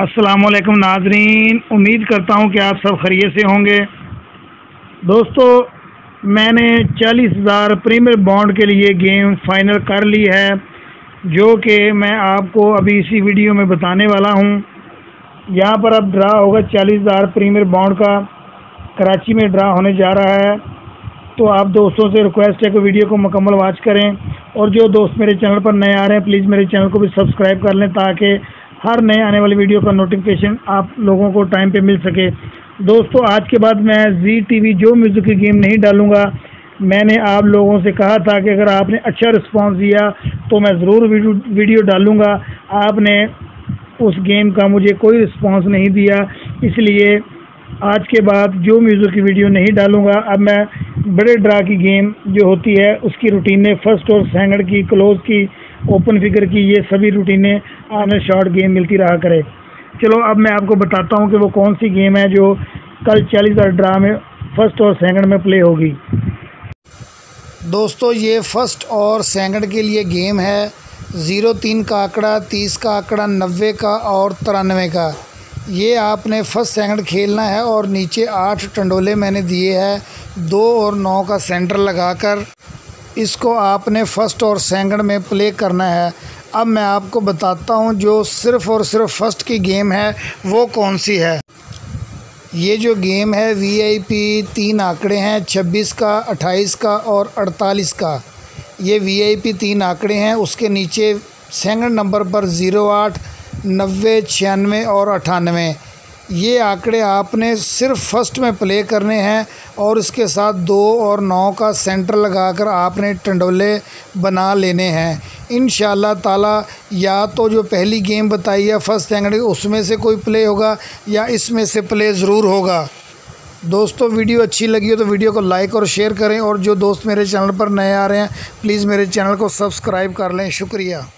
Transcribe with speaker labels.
Speaker 1: असलकम नाजरीन। उम्मीद करता हूँ कि आप सब खरीय से होंगे। दोस्तों, मैंने चालीस हज़ार प्रीमियर बॉन्ड के लिए गेम फाइनल कर ली है, जो कि मैं आपको अभी इसी वीडियो में बताने वाला हूँ। यहाँ पर अब ड्रा होगा चालीस हज़ार प्रीमियर बॉन्ड का। कराची में ड्रा होने जा रहा है। तो आप दोस्तों से रिक्वेस्ट है कि वीडियो को मुकम्मल वॉच करें। और जो दोस्त मेरे चैनल पर नए आ रहे हैं, प्लीज़ मेरे चैनल को भी सब्सक्राइब कर लें, ताकि हर नए आने वाली वीडियो का नोटिफिकेशन आप लोगों को टाइम पे मिल सके। दोस्तों, आज के बाद मैं जी टीवी जो म्यूज़िक की गेम नहीं डालूँगा। मैंने आप लोगों से कहा था कि अगर आपने अच्छा रिस्पांस दिया तो मैं ज़रूर वीडियो वीडियो डालूँगा। आपने उस गेम का मुझे कोई रिस्पांस नहीं दिया, इसलिए आज के बाद जो म्यूज़िक की वीडियो नहीं डालूँगा। अब मैं बड़े ड्रा की गेम जो होती है, उसकी रूटीनें फ़र्स्ट और सेकंड की क्लोज की ओपन फिगर की ये सभी रूटीनें आने शॉर्ट गेम मिलती रहा करे। चलो, अब मैं आपको बताता हूँ कि वो कौन सी गेम है जो कल चालीस ड्रा में फ़र्स्ट और सेकंड में प्ले होगी।
Speaker 2: दोस्तों, ये फ़र्स्ट और सेकंड के लिए गेम है। ज़ीरो तीन का आंकड़ा, तीस का आंकड़ा, नब्बे का और तिरानवे का। ये आपने फ़र्स्ट सेकंड खेलना है और नीचे आठ टंडोले मैंने दिए हैं। दो और नौ का सेंटर लगाकर। इसको आपने फ़र्स्ट और सेकंड में प्ले करना है। अब मैं आपको बताता हूँ जो सिर्फ़ और सिर्फ़ फ़र्स्ट की गेम है, वो कौन सी है? ये जो गेम है वीआईपी तीन आंकड़े हैं, छब्बीस का, अट्ठाईस का और अड़तालीस का। ये वीआईपी तीन आंकड़े हैं, उसके नीचे सेकंड नंबर पर ज़ीरो आठ, नब्बे, छियानवे और अठानवे ये आंकड़े आपने सिर्फ़ फ़र्स्ट में प्ले करने हैं और इसके साथ दो और नौ का सेंटर लगाकर आपने टंडोले बना लेने हैं। इन ताला, या तो जो पहली गेम बताई है फ़र्स्ट सेकंड, उसमें से कोई प्ले होगा या इसमें से प्ले ज़रूर होगा। दोस्तों, वीडियो अच्छी लगी हो तो वीडियो को लाइक और शेयर करें और जो दोस्त मेरे चैनल पर नए आ रहे हैं, प्लीज़ मेरे चैनल को सब्सक्राइब कर लें। शुक्रिया।